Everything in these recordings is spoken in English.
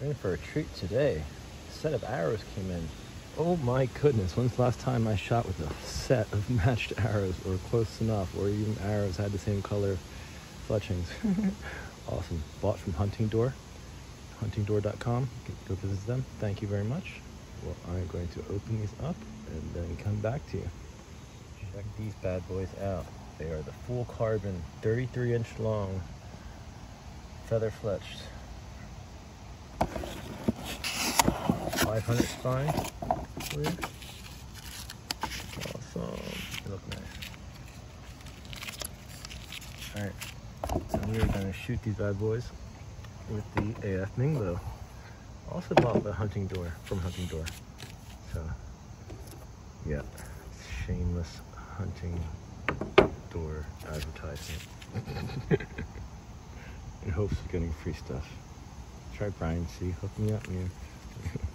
in for a treat today. A set of arrows came in. Oh my goodness, when's the last time I shot with a set of matched arrows or close enough or even arrows had the same color fletchings? awesome. Bought from Hunting Door, huntingdoor.com. Go visit them. Thank you very much. Well, I'm going to open these up and then come back to you. Check these bad boys out. They are the full carbon, 33 inch long, feather fletched 500 spine. Please. Awesome. They look nice. Alright, so we are going to shoot these bad boys with the AF Minglo. Also bought the Hunting Door from Hunting Door. So, yeah, shameless hunting door advertisement. In hopes of getting free stuff. Try Brian C. Hook me up, man.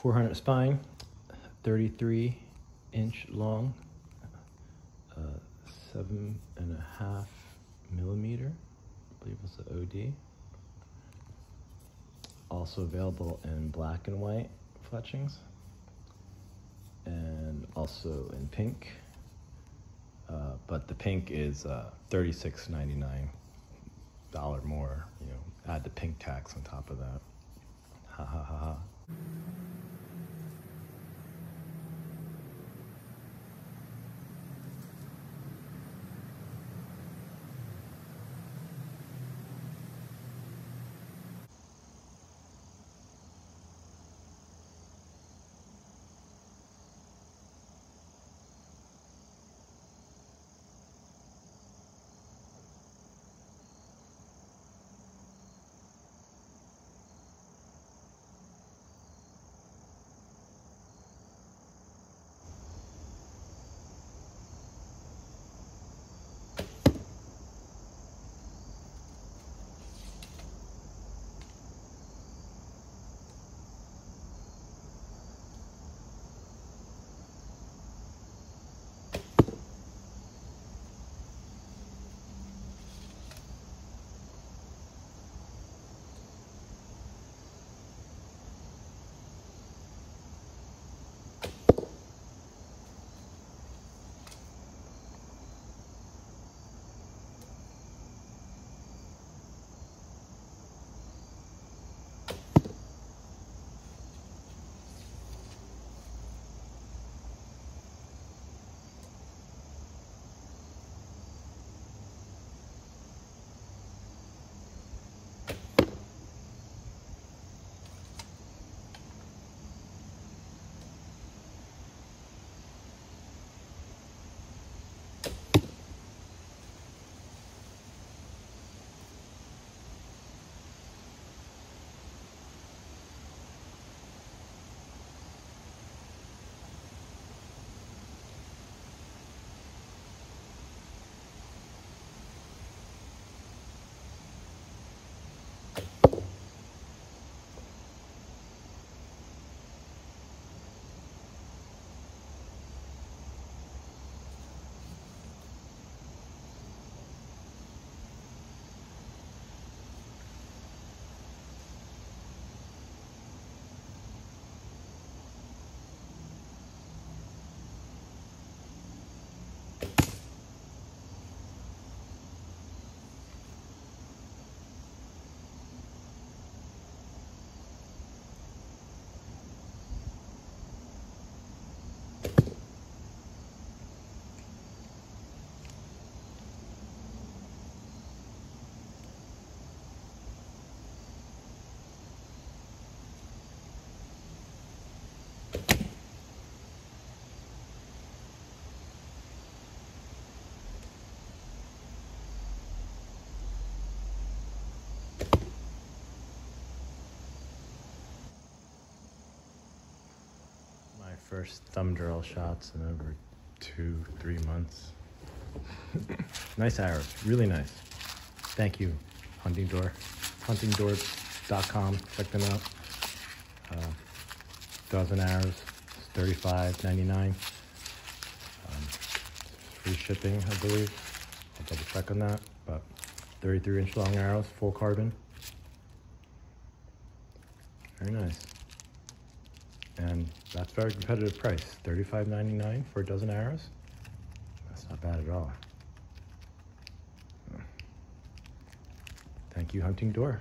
400 spine, 33 inch long, uh, seven and a half millimeter, I believe it's the OD. Also available in black and white fletchings, and also in pink. Uh, but the pink is uh, $36.99 more. You know, add the pink tax on top of that. Ha ha ha ha. First thumb drill shots in over two, three months. nice arrows, really nice. Thank you, Hunting Door. Huntingdoor.com, check them out. Uh, dozen arrows, $35.99. Um, free shipping, I believe. I'll double check on that, but 33 inch long arrows, full carbon. Very nice. And that's very competitive price, $35.99 for a dozen arrows. That's not bad at all. Thank you, Hunting Door.